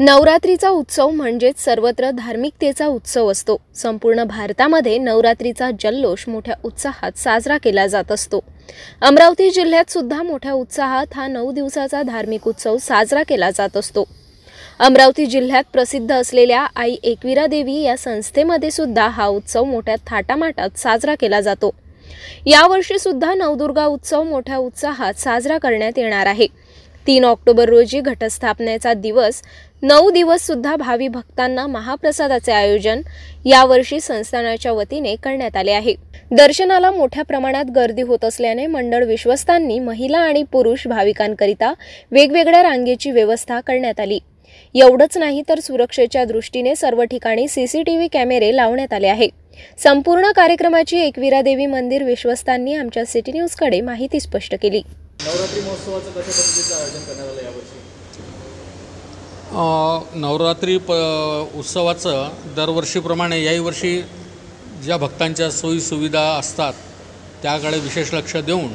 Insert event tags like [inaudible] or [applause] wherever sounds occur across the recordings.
नवरात्रीचा उत्सव म्हणजेच सर्वत्र धार्मिकतेचा उत्सव असतो. संपूर्ण भारतामध्ये नवरात्रीचा जल्लोष मोठ्या उत्साहात साजरा केला जात असतो. अमरावती जिल्ह्यात सुद्धा मोठ्या उत्साहात हा नऊ दिवसाचा धार्मिक उत्सव साजरा केला जात असतो. अमरावती जिल्ह्यात प्रसिद्ध असलेल्या आई एकविरा देवी या संस्थेमध्ये सुद्धा हा उत्सव मोठ्या थाटामाटात साजरा केला जातो. यावर्षी सुद्धा नवदुर्गा उत्सव मोठ्या उत्साहात साजरा करण्यात येणार आहे. तीन ऑक्टोबर रोजी घटस्थापनेचा दिवस. नऊ दिवससुद्धा भावी भक्तांना महाप्रसादाचे आयोजन यावर्षी संस्थानाच्या वतीने करण्यात आले आहे. दर्शनाला मोठ्या प्रमाणात गर्दी होत असल्याने मंडळ विश्वस्तांनी महिला आणि पुरुष भाविकांकरिता वेगवेगळ्या रांगेची व्यवस्था करण्यात आली. एवढंच नाही तर सुरक्षेच्या दृष्टीने सर्व ठिकाणी सीसीटीव्ही कॅमेरे लावण्यात आले आहे. संपूर्ण कार्यक्रमाची एकविरा देवी मंदिर विश्वस्तांनी आमच्या सिटी न्यूजकडे माहिती स्पष्ट केली. नवरात्री महोत्सवाचं कशा पद्धतीचं आयोजन करण्यात आलं यावर्षी? नवरात्री प उत्सवाचं दरवर्षीप्रमाणे याही वर्षी ज्या भक्तांच्या सोयीसुविधा असतात त्याकडे विशेष लक्ष देऊन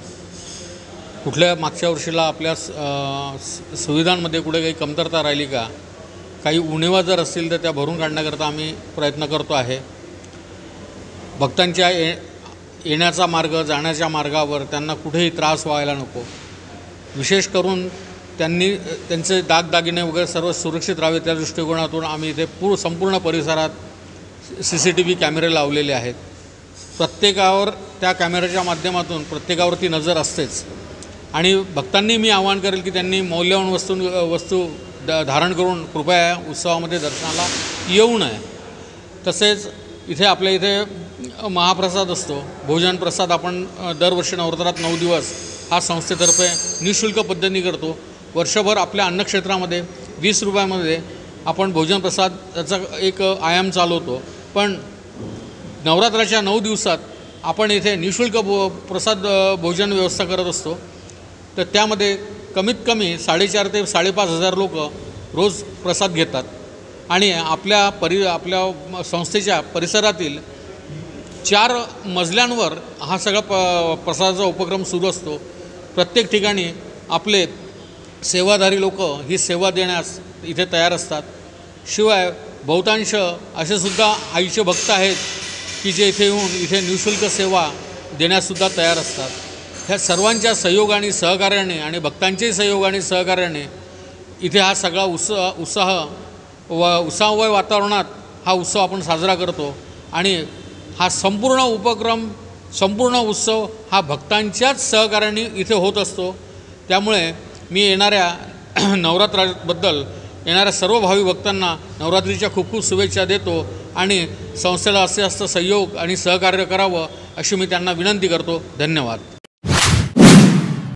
कुठल्या मागच्या वर्षीला आपल्या स- सुविधांमध्ये कुठे काही कमतरता राहिली का काही उणीवा जर असतील तर त्या भरून काढण्याकरता आम्ही प्रयत्न करतो आहे. भक्तांच्या ये येण्याचा मार्ग जाण्याच्या मार्गावर त्यांना कुठेही त्रास व्हायला नको. विशेष करून त्यांनी त्यांचे दागदागिने वगैरे सर्व सुरक्षित राहावे त्या दृष्टिकोनातून आम्ही इथे पूर संपूर्ण परिसरात सी सी टी व्ही कॅमेरे लावलेले आहेत. प्रत्येकावर त्या कॅमेऱ्याच्या माध्यमातून प्रत्येकावरती नजर असतेच. आणि भक्तांनी मी आवाहन करेल की त्यांनी मौल्यवान वस्तू वस्तू द धारण करून कृपया उत्सवामध्ये दर्शनाला येऊ नये. तसेच इथे आपल्या इथे महाप्रसाद असतो. भोजन प्रसाद आपण दरवर्षी नवरात्रात नऊ दिवस हा संस्थेतर्फे निशुल्क पद्धतीने करतो. वर्षभर आपल्या अन्नक्षेत्रामध्ये वीस रुपयामध्ये आपण भोजन प्रसाद त्याचा एक आयाम चालवतो. पण नवरात्राच्या नऊ दिवसात आपण इथे निशुल्क भो प्रसाद भोजन व्यवस्था करत असतो. तर त्यामध्ये कमीत कमी साडेचार ते साडेपाच हजार लोक रोज प्रसाद घेतात. आणि आपल्या परि आपल्या संस्थेच्या परिसरातील चार मजल्यांवर हा सगळा प प्रसादाचा उपक्रम सुरू असतो. प्रत्येक ठिकाणी आपले सेवाधारी लोक ही सेवा देण्यास इथे तयार असतात. शिवाय बहुतांश असे सुद्धा आईचे भक्त आहेत की जे इथे येऊन इथे निशुल्क सेवा देण्याससुद्धा तयार असतात. ह्या सर्वांच्या सहयोग आणि सहकार्याने आणि भक्तांच्याही सहयोग आणि सहकार्याने इथे हा सगळा उत्साह उत्साह व उत्साहमय वातावरणात हा उत्सव आपण साजरा करतो आणि हा संपूर्ण उपक्रम संपूर्ण उत्सव हा भक्तांच्याच सहकार्याने इथे होत असतो. त्यामुळे मी येणाऱ्या [clears throat] नवरात्राबद्दल येणाऱ्या सर्व भावी भक्तांना नवरात्रीच्या खूप खूप शुभेच्छा देतो आणि संस्थेला असे असतं सहयोग आणि सहकार्य करावं अशी मी त्यांना विनंती करतो. धन्यवाद.